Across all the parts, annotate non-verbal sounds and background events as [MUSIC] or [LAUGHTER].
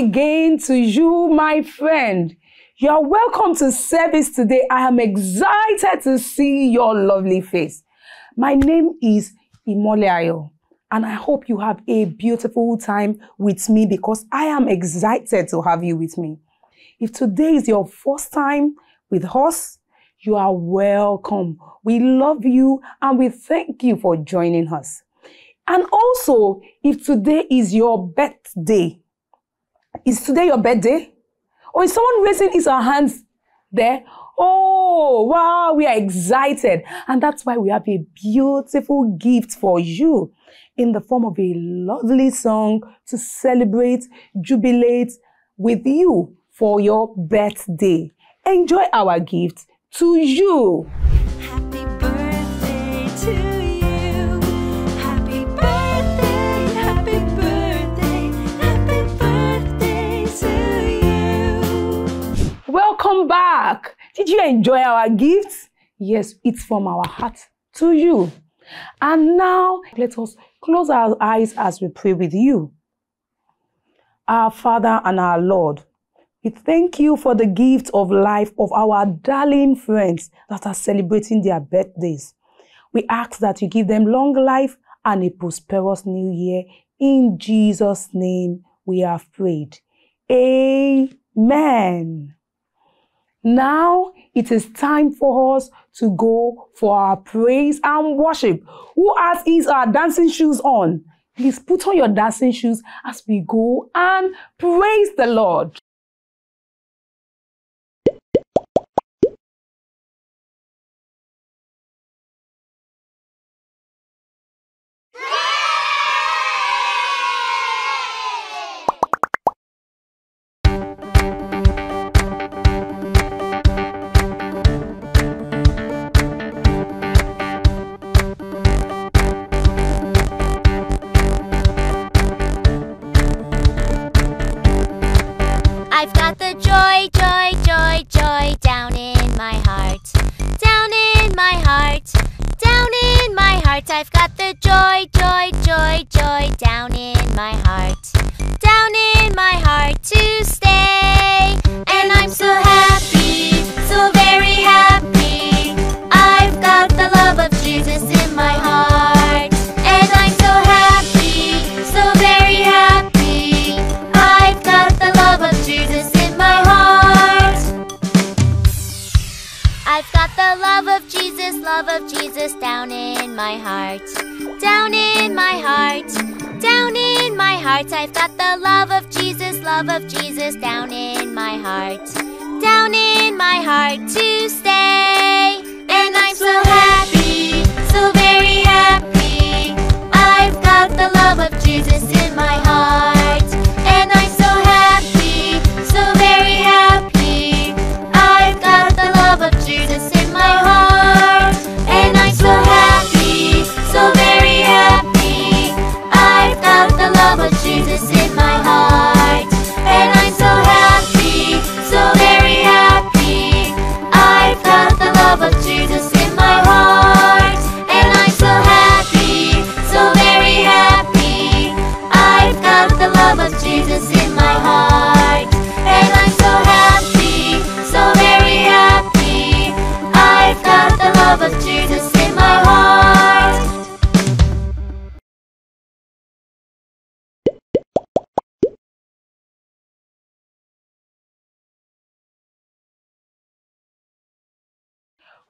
again to you, my friend. You are welcome to service today. I am excited to see your lovely face. My name is Imole and I hope you have a beautiful time with me because I am excited to have you with me. If today is your first time with us, you are welcome. We love you and we thank you for joining us. And also, if today is your birthday, is today your birthday? Or is someone raising his or hands there? Oh, wow, we are excited. And that's why we have a beautiful gift for you in the form of a lovely song to celebrate, jubilate with you for your birthday. Enjoy our gift to you. You enjoy our gifts? Yes, it's from our heart to you. And now let us close our eyes as we pray with you. Our Father and our Lord, we thank you for the gift of life of our darling friends that are celebrating their birthdays. We ask that you give them long life and a prosperous new year. In Jesus' name we have prayed. Amen. Now it is time for us to go for our praise and worship. Who has his our dancing shoes on? Please put on your dancing shoes as we go and praise the Lord. Down in my heart to stay.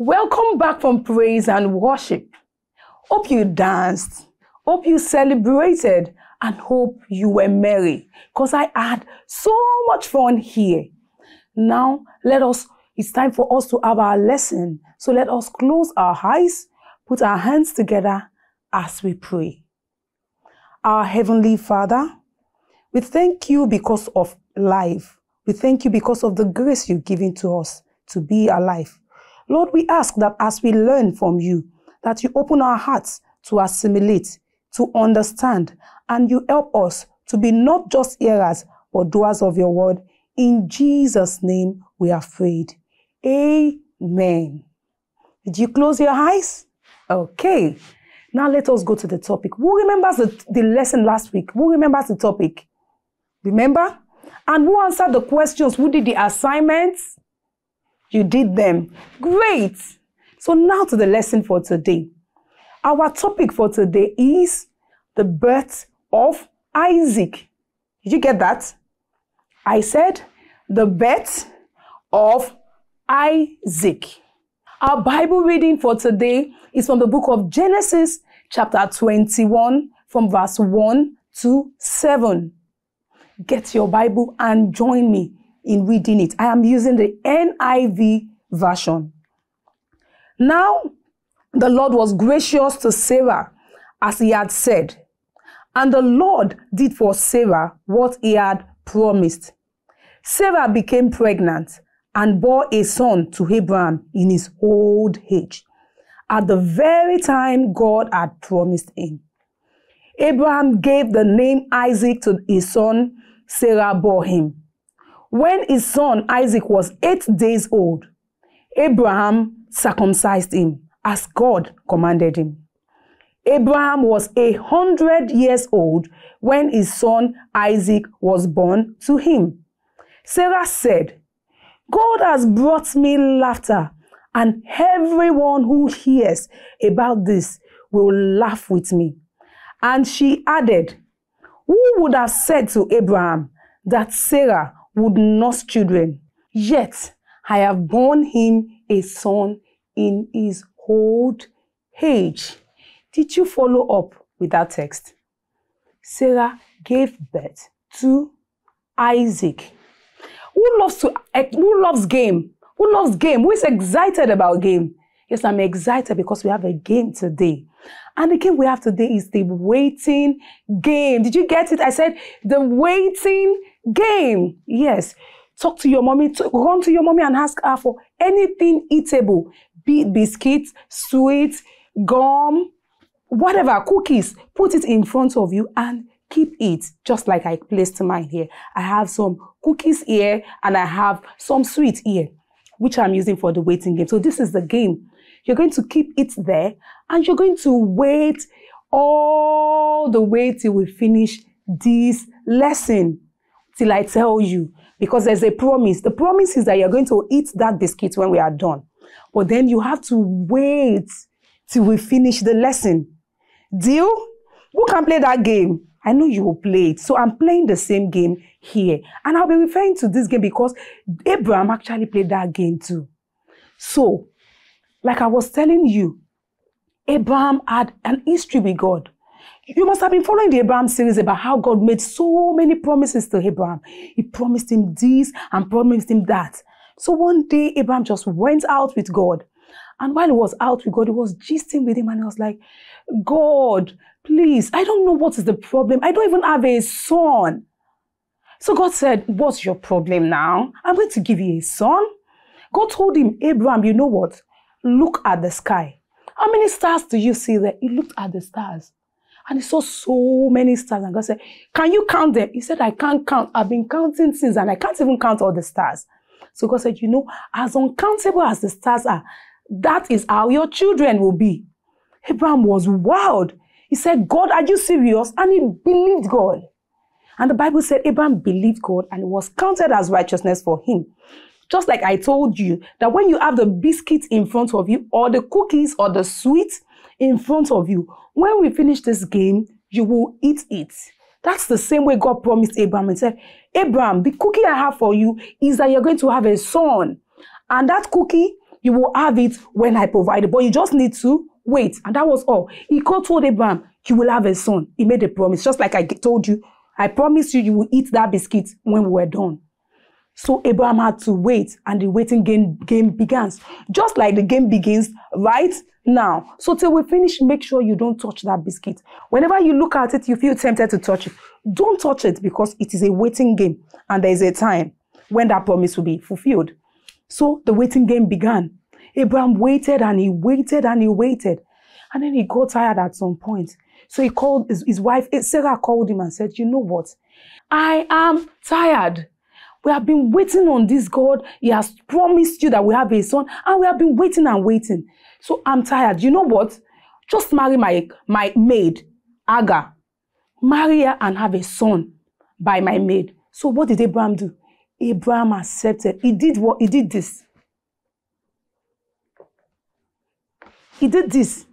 Welcome back from praise and worship. Hope you danced. Hope you celebrated and hope you were merry because I had so much fun here. Now, let us, it's time for us to have our lesson. So let us close our eyes, put our hands together as we pray. Our Heavenly Father, we thank you because of life. We thank you because of the grace you've given to us to be alive. Lord, we ask that as we learn from you, that you open our hearts to assimilate, to understand, and you help us to be not just hearers, but doers of your word. In Jesus' name we are prayed. Amen. Did you close your eyes? Okay. Now let us go to the topic. Who remembers the, the lesson last week? Who remembers the topic? Remember? And who answered the questions? Who did the assignments? You did them. Great. So now to the lesson for today. Our topic for today is the birth of Isaac. Did you get that? I said the birth of Isaac. Our Bible reading for today is from the book of Genesis, chapter 21, from verse 1 to 7. Get your Bible and join me in reading it. I am using the NIV version. Now, the Lord was gracious to Sarah as he had said, and the Lord did for Sarah what he had promised. Sarah became pregnant and bore a son to Abraham in his old age, at the very time God had promised him. Abraham gave the name Isaac to his son, Sarah bore him. When his son Isaac was eight days old, Abraham circumcised him as God commanded him. Abraham was a hundred years old when his son Isaac was born to him. Sarah said, God has brought me laughter, and everyone who hears about this will laugh with me. And she added, Who would have said to Abraham that Sarah would nurse children? Yet I have borne him a son in his old age. Did you follow up with that text? Sarah gave birth to Isaac. Who loves to eh, who loves game? Who loves game? Who is excited about game? Yes, I'm excited because we have a game today. And the game we have today is the waiting game. Did you get it? I said the waiting game. Yes. Talk to your mommy, run to your mommy and ask her for anything eatable, be it biscuits, sweets, gum, whatever, cookies. Put it in front of you and keep it just like I placed mine here. I have some cookies here and I have some sweets here, which I'm using for the waiting game. So this is the game. You're going to keep it there and you're going to wait all the way till we finish this lesson, till I tell you because there's a promise. The promise is that you're going to eat that biscuit when we are done. But then you have to wait till we finish the lesson. Deal? Who can play that game? I know you will play it. So I'm playing the same game here. And I'll be referring to this game because Abraham actually played that game too. So, like I was telling you, Abraham had an history with God. You must have been following the Abraham series about how God made so many promises to Abraham. He promised him this and promised him that. So one day, Abraham just went out with God. And while he was out with God, he was gisting with him and he was like, God, please, I don't know what is the problem. I don't even have a son. So God said, What's your problem now? I'm going to give you a son. God told him, Abraham, you know what? Look at the sky. How many stars do you see there? He looked at the stars. And he saw so many stars. And God said, Can you count them? He said, I can't count. I've been counting since and I can't even count all the stars. So God said, You know, as uncountable as the stars are, that is how your children will be. Abraham was wild. He said, God, are you serious? And he believed God. And the Bible said Abraham believed God and it was counted as righteousness for him. Just like I told you that when you have the biscuits in front of you or the cookies or the sweets in front of you, when we finish this game, you will eat it. That's the same way God promised Abraham and said, Abraham, the cookie I have for you is that you're going to have a son. And that cookie, you will have it when I provide it. But you just need to wait. And that was all. He God told Abraham, you will have a son. He made a promise. Just like I told you, I promised you, you will eat that biscuit when we were done. So Abraham had to wait and the waiting game, game begins. Just like the game begins right now. So till we finish, make sure you don't touch that biscuit. Whenever you look at it, you feel tempted to touch it. Don't touch it because it is a waiting game and there is a time when that promise will be fulfilled. So the waiting game began. Abraham waited and he waited and he waited. And then he got tired at some point. So he called his, his wife, eh, Sarah called him and said, You know what? I am tired. We have been waiting on this God. He has promised you that we have a son, and we have been waiting and waiting. So I'm tired. You know what? Just marry my, my maid, Agar. Marry her and have a son by my maid. So what did Abraham do? Abraham accepted. He did what? He did this. He did this.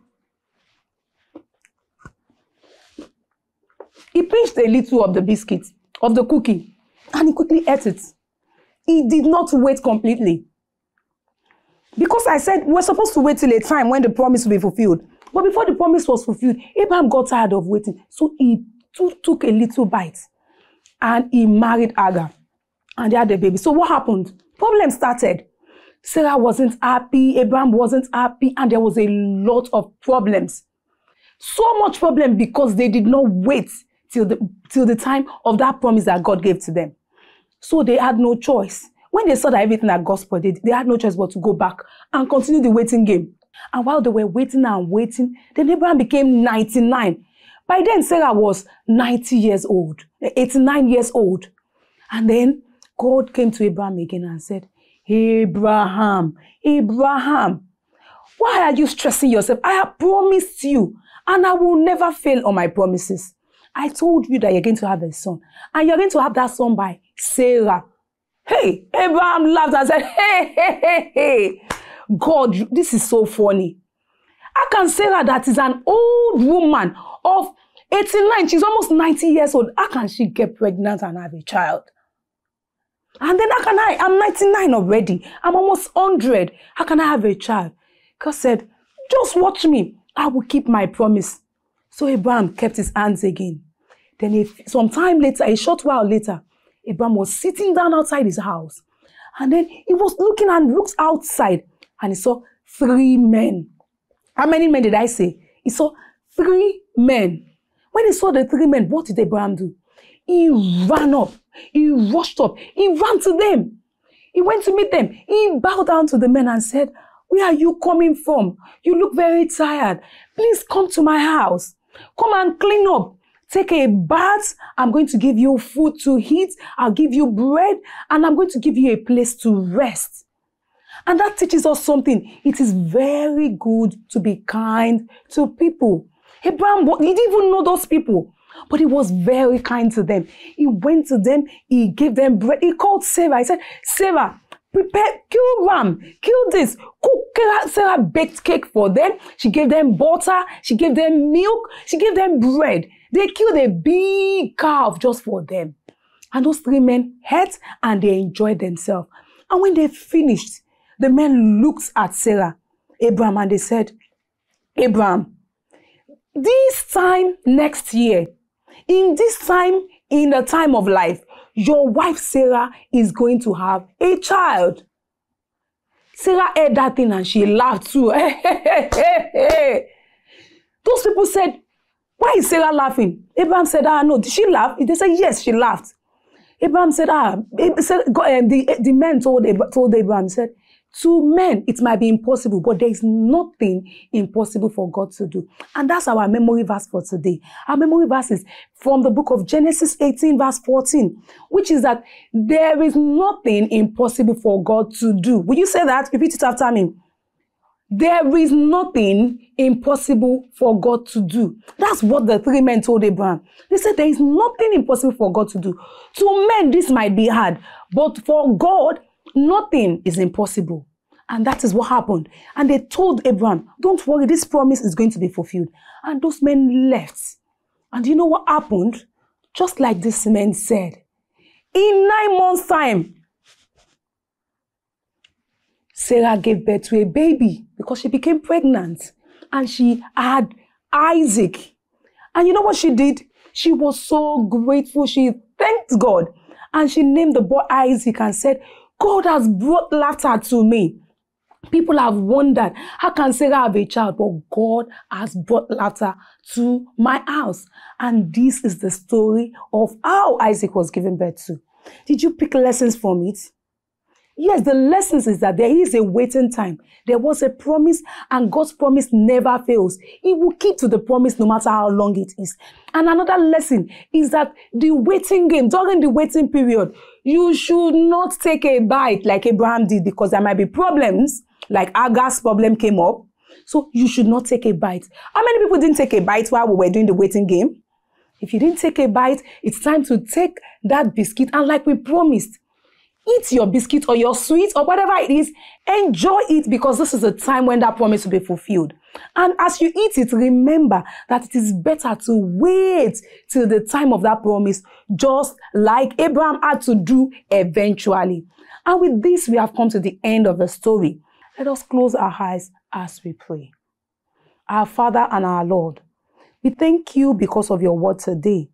He pinched a little of the biscuit, of the cookie, and he quickly ate it. He did not wait completely. Because I said we're supposed to wait till a time when the promise will be fulfilled. But before the promise was fulfilled, Abraham got tired of waiting. So he took, a little bite and he married Agar and they had a baby. So what happened? Problem started. Sarah wasn't happy, Abraham wasn't happy, and there was a lot of problems. So much problem because they did not wait till the, till the time of that promise that God gave to them. So they had no choice. When they saw that everything had gospel, they, they had no choice but to go back and continue the waiting game. And while they were waiting and waiting, then Abraham became 99. By then, Sarah was 90 years old, eh, 89 years old. And then God came to Abraham again and said, Abraham, Abraham, why are you stressing yourself? I have promised you, and I will never fail on my promises. I told you that you're going to have a son, and you're going to have that son by Sarah. Hey, Abraham laughed and said, Hey, hey, hey, hey. God, this is so funny. I can say that that is an old woman of 89, she's almost 90 years old, how can she get pregnant and have a child? And then how can I? I'm 99 already. I'm almost 100. How can I have a child? God said, just watch me. I will keep my promise. So Abraham kept his hands again. Then if some time later, a short while later, Abraham was sitting down outside his house. And then he was looking and looked outside and he saw three men. How many men did I say? He saw three men. When he saw the three men, what did Abraham do? He ran up. He rushed up. He ran to them. He went to meet them. He bowed down to the men and said, Where are you coming from? You look very tired. Please come to my house. Come and clean up. Take a bath. I'm going to give you food to eat. I'll give you bread and I'm going to give you a place to rest. And that teaches us something. It is very good to be kind to people. Abraham, he didn't even know those people. But he was very kind to them. He went to them, he gave them bread. He called Sarah. He said, Sarah, prepare, kill ram, kill this. Cook. Sarah baked cake for them. She gave them butter. She gave them milk. She gave them bread. They killed a big calf just for them. And those three men ate and they enjoyed themselves. And when they finished, the men looked at Sarah, Abraham, and they said, Abraham, this time next year, in this time, in the time of life, your wife Sarah is going to have a child. Sarah heard that thing and she laughed too. [LAUGHS] Those people said, Why is Sarah laughing? Abraham said, Ah, no. Did she laugh? They said, Yes, she laughed. Abraham said, Ah, um, the, the men told, told Abraham, said, to men, it might be impossible, but there is nothing impossible for God to do. And that's our memory verse for today. Our memory verse is from the book of Genesis 18, verse 14, which is that there is nothing impossible for God to do. Will you say that? Repeat it after me. There is nothing impossible for God to do. That's what the three men told Abraham. They said there is nothing impossible for God to do. To men, this might be hard, but for God, Nothing is impossible. And that is what happened. And they told Abraham, Don't worry, this promise is going to be fulfilled. And those men left. And you know what happened? Just like this man said, in nine months' time, Sarah gave birth to a baby because she became pregnant and she had Isaac. And you know what she did? She was so grateful. She thanked God and she named the boy Isaac and said, God has brought laughter to me. People have wondered, how can Sarah have a child? But God has brought laughter to my house. And this is the story of how Isaac was given birth to. Did you pick lessons from it? Yes, the lessons is that there is a waiting time. There was a promise and God's promise never fails. He will keep to the promise no matter how long it is. And another lesson is that the waiting game, during the waiting period, you should not take a bite like Abraham did because there might be problems, like Agar's problem came up. So you should not take a bite. How many people didn't take a bite while we were doing the waiting game? If you didn't take a bite, it's time to take that biscuit and, like we promised, eat your biscuit or your sweet or whatever it is, enjoy it because this is a time when that promise will be fulfilled. And as you eat it, remember that it is better to wait till the time of that promise, just like Abraham had to do eventually. And with this, we have come to the end of the story. Let us close our eyes as we pray. Our Father and our Lord, we thank you because of your word today.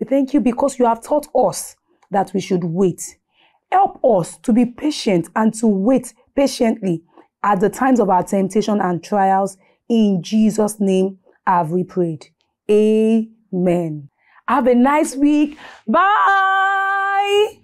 We thank you because you have taught us that we should wait. Help us to be patient and to wait patiently at the times of our temptation and trials. In Jesus' name, have we prayed. Amen. Have a nice week. Bye.